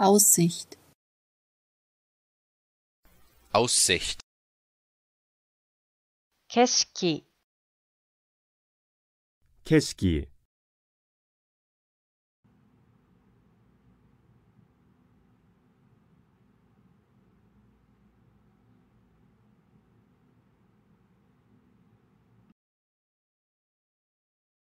Aussicht, Aussicht, 景色、景色、